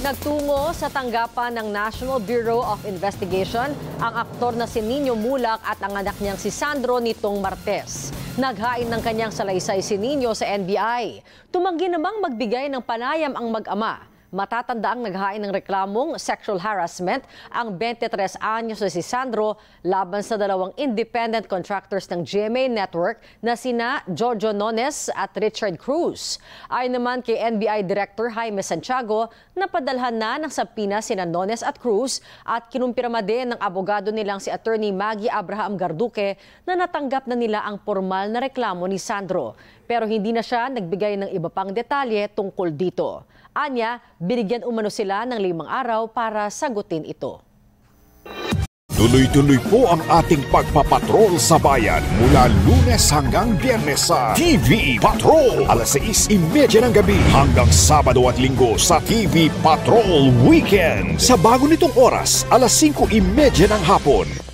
Nagtungo sa tanggapan ng National Bureau of Investigation ang aktor na si Nino Mulak at ang anak niyang si Sandro nitong Martes. Naghain ng kanyang salaysay si Nino sa NBI. Tumanggi namang magbigay ng panayam ang mag-ama. Matatanda ang naghain ng reklamong sexual harassment ang 23 anyos na si Sandro laban sa dalawang independent contractors ng GMA Network na sina Jojo Nones at Richard Cruz. Ayon naman kay NBI Director Jaime Santiago, napadalhan na ng sapina sina Nones at Cruz at kinumpirma din ng abogado nilang si Attorney Maggie Abraham Garduque na natanggap na nila ang formal na reklamo ni Sandro. Pero hindi na siya nagbigay ng iba pang detalye tungkol dito. Anya, binigyan umano sila ng limang araw para sagutin ito. Tuloy-tuloy po ang ating pagpapatrol sa bayan mula lunes hanggang biyernes sa TV Patrol. Alas 6.30 ng gabi hanggang Sabado at Linggo sa TV Patrol Weekend. Sa bago nitong oras, alas 5.30 ng hapon.